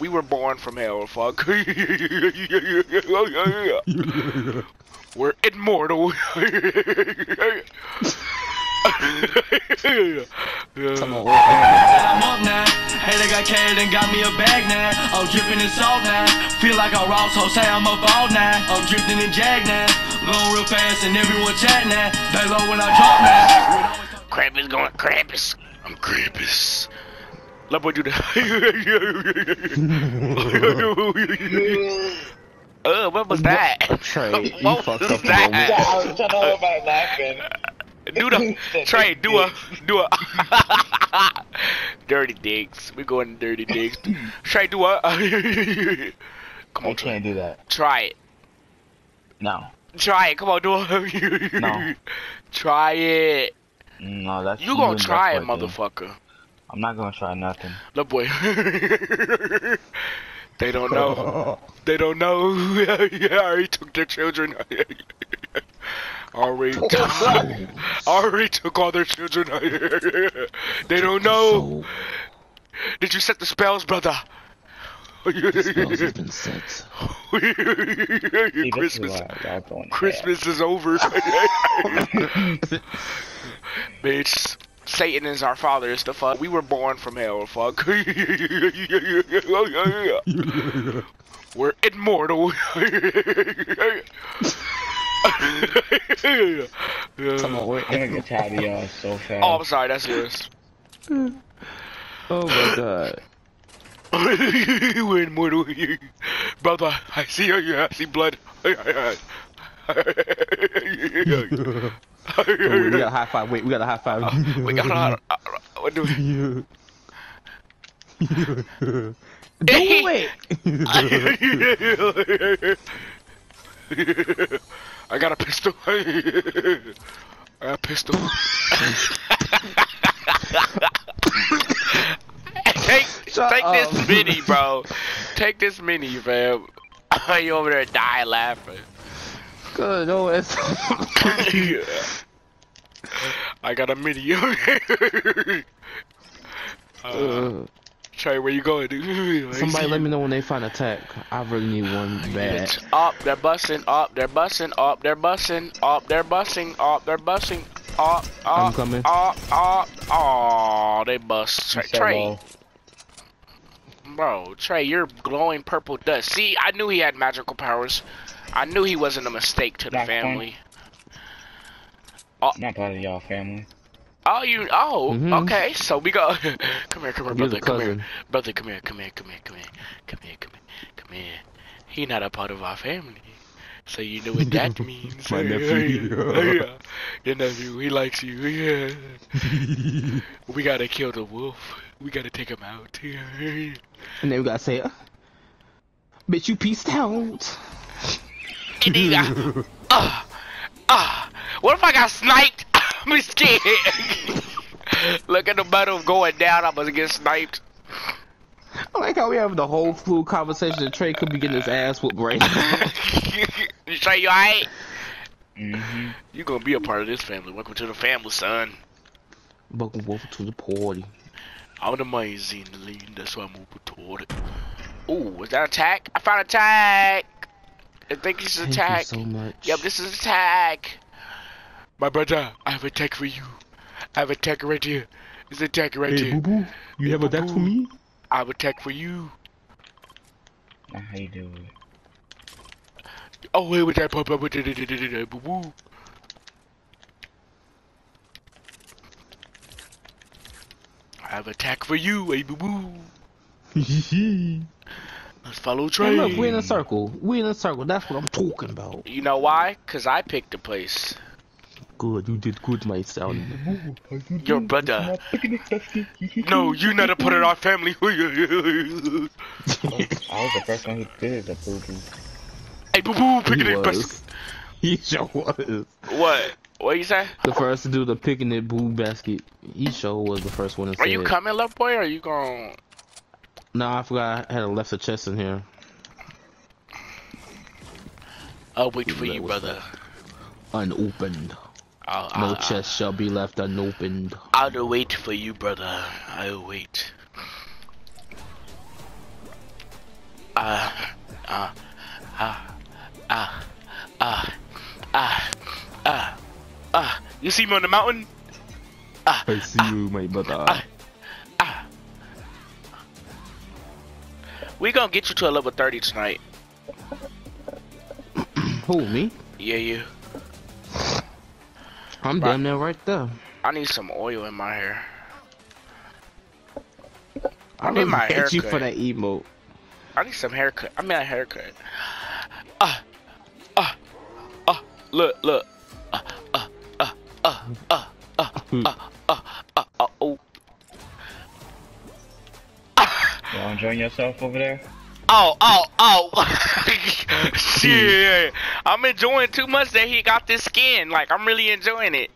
We were born from hell, fuck. we're immortal. Come on, I'm up now. Hey, they got carried and got me a bag now. I'm dripping in salt now. Feel like a raw, so say I'm up all now. I'm drifting in jag now. Going real fast and everyone chat now. They low when I drop now. Krampus going Krampus. I'm Krampus. Let boy do that. uh, what was that? Trey, you What fucked was up the that? moment. I was trying to hold back laughing. Do the Trey, do a do a dirty digs. We going dirty digs. Trey, do a Come I on, Trey. can't do that. Try it. No. Try it. Come on, do it. No. Try it. No, that's You gonna try it, that's what I motherfucker. I'm not gonna try nothing. Look, boy. they don't know. They don't know. yeah, already took their children. already, took, already took all their children. they don't know. Did you set the spells, brother? Spells have been set. See, is Christmas. why Christmas is over. Bitch, Satan is our father. It's the fuck. We were born from hell. Fuck. we're immortal. Come on, wait. I'm gonna get tired of y'all so fast. Oh, I'm sorry. That's yours. Oh my god. we're immortal. Brother, I see you. I see blood. Oh, we got a high five. Wait, we got a high five. Uh, we got a, uh, uh, what do we? Do Do it! I got a pistol. I got a pistol. take Shut take up. this um, mini, bro. Take this mini, fam. you over there die laughing. Good, no, it's. I got a mini. uh, Uh, Trey, where you going, dude? somebody let me know when they find a tech. I really need one bad. Up, they're bussing. Up, they're bussing. Up, they're bussing. Up, they're bussing. Up, they're bussing. Up, up, I'm coming. Up, up. Oh, they bust. Trey, So Trey, low. bro, Trey, you're glowing purple dust. See, I knew he had magical powers. I knew he wasn't a mistake to the Black family. Not part of y'all family. Oh, you. Oh, Mhm. okay. So we go. come here, come here, brother. Come here, brother. Come here, come here, come here, come here, come here, come here, come here. He not a part of our family, so you know what that means. My nephew. yeah, your nephew. He likes you. Yeah. we gotta kill the wolf. We gotta take him out. And then we gotta say, uh, bitch, you peaced out. Nigga. Ah, ah. What if I got sniped? I'm scared. Look at the metal going down. I'm gonna get sniped. I like how we have the whole fluid conversation and Trey could be getting his ass whooped right now. you say you alright? Mm-hmm. You gonna be a part of this family. Welcome to the family, son. Welcome over to the party. I'm the amazing, lean. That's why I'm over toward it. Ooh, was that attack? I found attack. I think this is Thank attack. you so much. Yep, this is attack. My brother, I have attack for you. I have attack right here. This attack right Hey, here. boo boo, you Hey, have a deck for me? I have attack for you. Not how you do it. Oh, wait, with that pop up with it, boo boo. I have attack for you, hey boo boo. Let's follow Hey, Trey. look, we in a circle. We're in a circle. That's what I'm talking about. You know why? Cause I picked the place. Good, you did good, my son. Your brother. No, you never put it on family. I was the first one who did the boo boo. hey boo boo, He picking it. was. bas- He sure was. What? What you say? The first to do the picking it boo basket. He sure was the first one to Are say you it. coming, love boy? Or are you going? Nah, I forgot I had a left a chest in here. I'll wait for you, brother. Unopened. I'll, No I'll, chest shall be left unopened. I'll, I'll wait for you, brother. I'll wait. uh, uh, uh, uh, uh, uh, uh, uh. You see me on the mountain? Uh, I see you, my brother. uh, We gonna get you to a level 30 tonight. Who, me? Yeah, you. I'm Right. damn near right there. I need some oil in my hair. I I need my hate you for that emote. I need some haircut. I mean a haircut. Ah, ah, ah. Look, look. Ah, ah, ah, ah, ah, ah, ah, Y'all enjoying yourself over there? oh, oh, oh. Shit. I'm enjoying too much that he got this skin. Like I'm really enjoying it.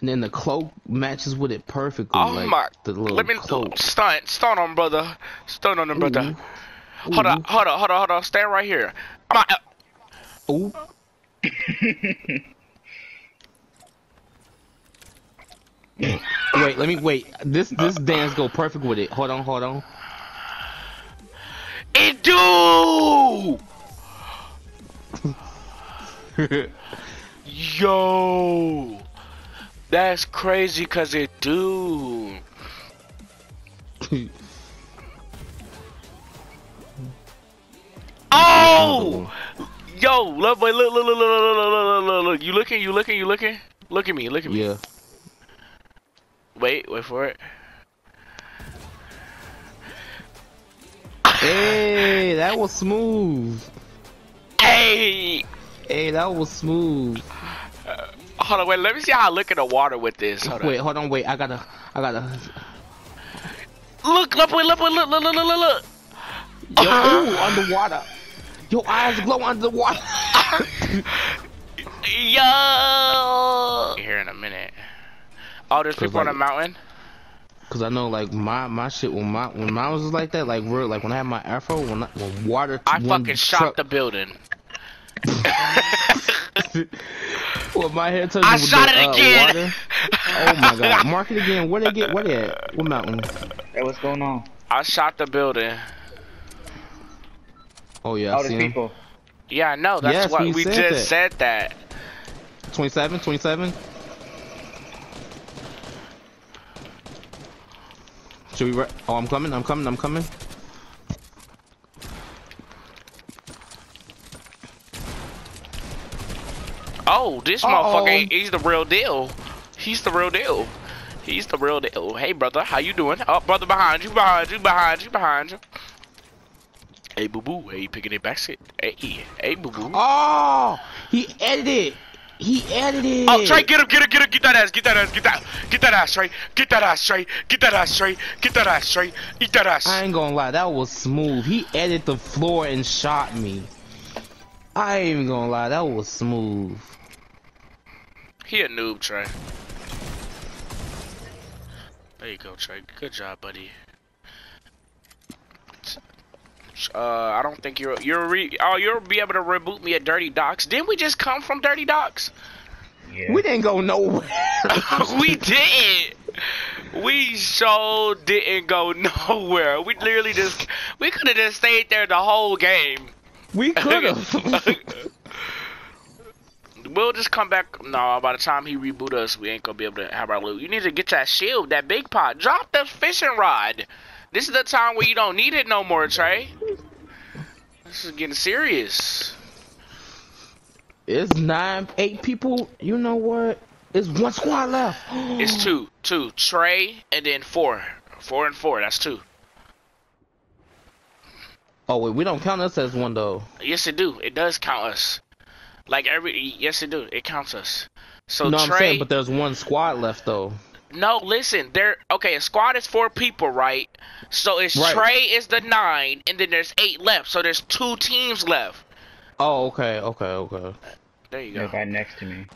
And then the cloak matches with it perfectly. Oh like my. the little Let me cloak. stunt, stunt on brother, stunt on him, brother. Ooh. Hold on, hold on, hold on, hold on. Stand right here. I'm out. Ooh. wait, let me wait. This this dance go perfect with it. Hold on, hold on. It do. Yo, that's crazy cause it do. Oh, yo, love boy, look, look, look, look, look, look, look, look, look, you looking, you looking, you looking, look at me, look at me. yeah. Wait, wait for it. Hey, that was smooth. Hey, Hey, that was smooth. Uh, hold on, wait, let me see how I look in the water with this. Hold Wait, on. hold on, wait. I gotta, I gotta. Look, look, wait, look, look, look, look, look, look, look. Yo, uh-huh. ooh, underwater. Your eyes glow underwater. Yo. Here in a minute. Oh, there's Cause people on the mountain. Cause I know, like my my shit when my when mine was like that, like real, like when I had my afro, when I, when water. I when fucking shot the building. When my hair touched I with shot the, it uh, again. water. Oh my god! Mark it again. Where they get? Where they at? What mountain? Hey, what's going on? I shot the building. Oh yeah, All I the see him. people. Yeah, I know. That's Yes, what we we said just that. said that. 27, 27. Should we? Oh, I'm coming. I'm coming. I'm coming. Oh, this Uh-oh. motherfucker, he's the real deal. He's the real deal. He's the real deal. Hey, brother, how you doing? Oh, brother, behind you, behind you, behind you, behind you. Hey, boo boo. Hey, picking it back. Sit. Hey, hey, boo boo. Oh, he edited. He edited. Oh, Trey, get him, get him, get him, get that ass, get that ass, get that, get that ass straight, get that ass straight, get that ass straight, get that ass straight, eat that ass. I ain't gonna lie, that was smooth. He edited the floor and shot me. I ain't even gonna lie, that was smooth. He a noob, Trey. There you go, Trey. Good job, buddy. Uh, I don't think you're you're re oh you'll be able to reboot me at Dirty Docks. Didn't we just come from Dirty Docks? Yeah. We didn't go nowhere. we didn't. We so didn't go nowhere. We literally just we could have just stayed there the whole game. we could have. We'll just come back. No, by the time he reboot us, we ain't gonna be able to have our loot. You need to get that shield, that big pot. Drop the fishing rod. This is the time where you don't need it no more, Trey. This is getting serious. it's nine, eight people. You know what? It's one squad left. It's two, two. Trey and then four, four and four. That's two. Oh wait, we don't count us as one though. Yes, it do. It does count us. Like every, yes, it do. It counts us. So no, I'm saying, but there's one squad left though. No, listen, there. Okay, a squad is four people, right? So it's Right. Trey is the nine, and then there's eight left. So there's two teams left. Oh, okay, okay, okay. There you They're go. right next to me.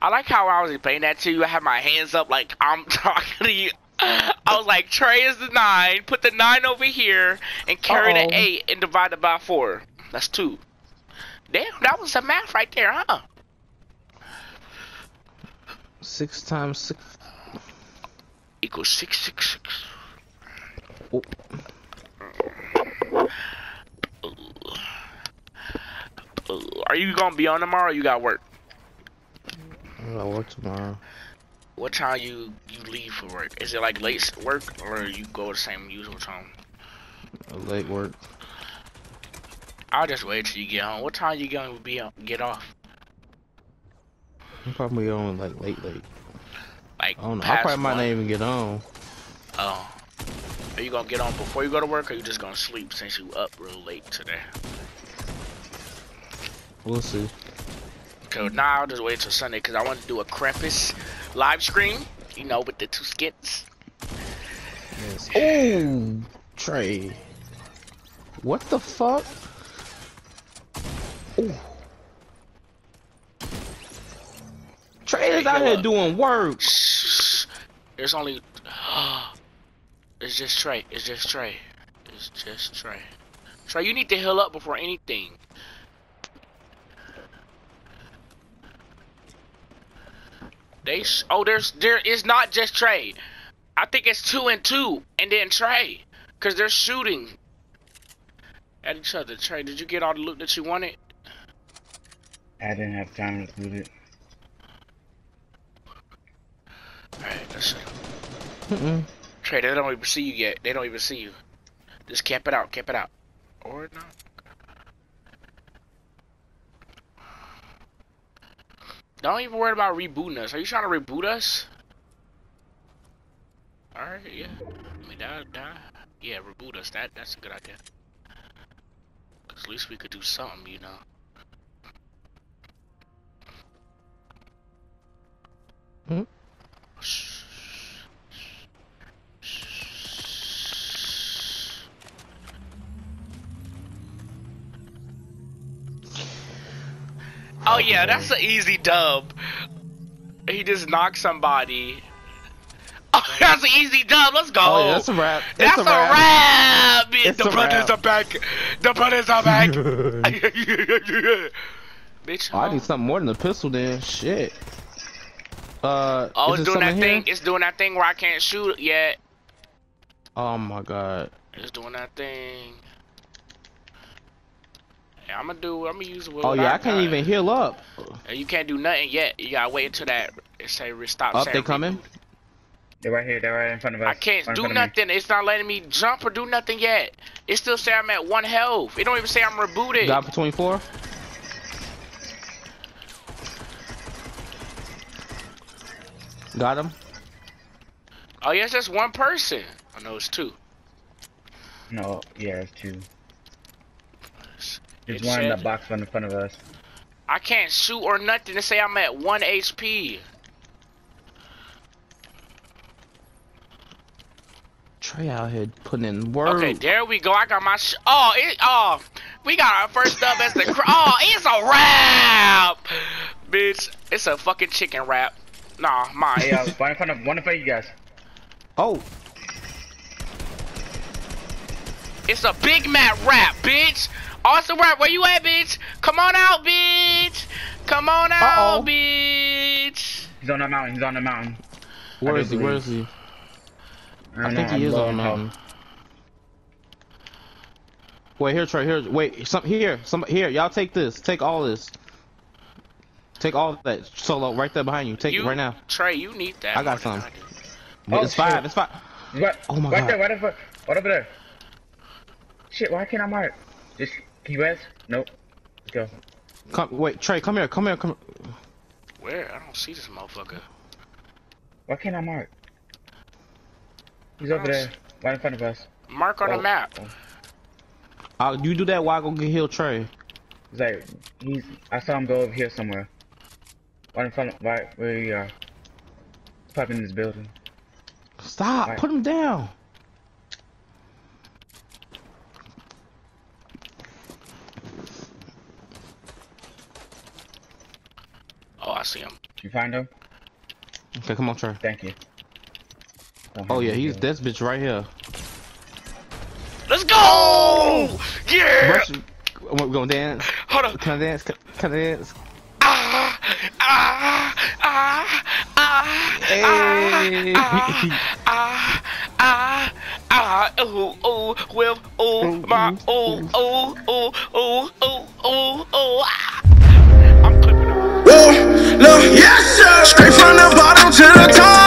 I like how I was explaining that to you. I had my hands up like I'm talking to you. I was like, Trey is the nine. Put the nine over here and carry Uh-oh. the eight and divide it by four. That's two. Damn, that was some math right there, huh? Six times six. equals six six six. Oh. Are you gonna be on tomorrow? Or you got work. I gotta work tomorrow. What time you you leave for work? Is it like late work or you go the same usual time? Late work. I'll just wait till you get home. What time you gonna be get off? I'm probably on like late, late. Like I don't know. I probably might not even get on. Oh. Are you gonna get on before you go to work, or you just gonna sleep since you up real late today? We'll see. So now I'll just wait till Sunday because I want to do a Krampus live stream. You know, with the two skits. Yes. Oh, Trey. What the fuck? Oh. Trey is out here uh, doing work. Shh. There's only. It's just Trey. It's just Trey. It's just Trey. Trey, you need to heal up before anything. They sh- oh, there's there is not just Trey. I think it's two and two, and then Trey, cause they're shooting at each other. Trey, did you get all the loot that you wanted? I didn't have time to loot it. Alright, that's Mm-mm. Trey, they don't even see you yet. They don't even see you. Just camp it out, camp it out. Or not. Don't even worry about rebooting us. Are you trying to reboot us? Alright, yeah. I mean, that, that, yeah, reboot us. That, that's a good idea. 'Cause at least we could do something, you know. Hmm? Oh yeah, that's an easy dub. He just knocked somebody. Oh, that's an easy dub. Let's go. Oh, yeah, that's a wrap. It's That's a wrap. bitch. It's the a brothers wrap. are back. The brothers are back. Bitch. Oh, I need something more than a pistol then. Shit. Uh, Oh, it's doing that something thing. here? It's doing that thing where I can't shoot yet. Oh my god. It's doing that thing. Yeah, I'm gonna do. I'm gonna use. What Oh yeah, I can't got. even heal up. And You can't do nothing yet. You gotta wait until that. Say re- stop. Up, they coming? They're right here. They're right in front of us. I can't Right do front of me. nothing. It's not letting me jump or do nothing yet. It still say I'm at one health. It don't even say I'm rebooted. Got for 24. Got him. Oh yes, that's one person. I know it's two. No, yeah, it's two. There's It one in the said- box in front of us. I can't shoot or nothing to say I'm at one HP. Trey out here putting in work. Okay, there we go. I got my sh Oh, it oh, we got our first up as the cr Oh, it's a wrap, bitch. It's a fucking chicken wrap. Nah, mine. Hey, uh, one in front of one in front of you guys. Oh, It's a Big Mac wrap, bitch. Awesome wrap. Where you at, bitch? Come on out, bitch. Come on out, Uh-oh. bitch. He's on the mountain. He's on the mountain. where I is do he? Where believe. is he? I don't think know, he I'm is on the mountain. Wait, here, Trey. Here, wait. Some here. Some here. Y'all take this. Take all this. Take all that solo right there behind you. Take you, it right now. Trey, you need that. I got some. do. Oh, it's five. It's five. What? Oh my right God. there. Right over. Right over there. Shit. Why can't I mark? Just can you rest? Nope. Let's go. Come. Wait, Trey. Come here. Come here. Come. Where? I don't see this motherfucker. Why can't I mark? He's over there. Right in front of us. Mark on the Oh. map. Uh, you do that while I go get heal Trey. He's like, he's. I saw him go over here somewhere. Right in front of, right where you are. He's probably in this building. Stop. Right. Put him down. See him. You find him? Okay, come on, Trey. Thank you. Oh yeah, he's this bitch right here. Let's go! Yeah! Rush, we're gonna dance. Hold on. Can I dance? Can, can I dance? Ah, ah, ah, ah, ah, ah, ah, ooh, ooh, with, ooh, my, ooh, ooh, ooh, ooh, ooh, ooh, ooh, ah. Look, yes, sir. Straight from the bottom to the top.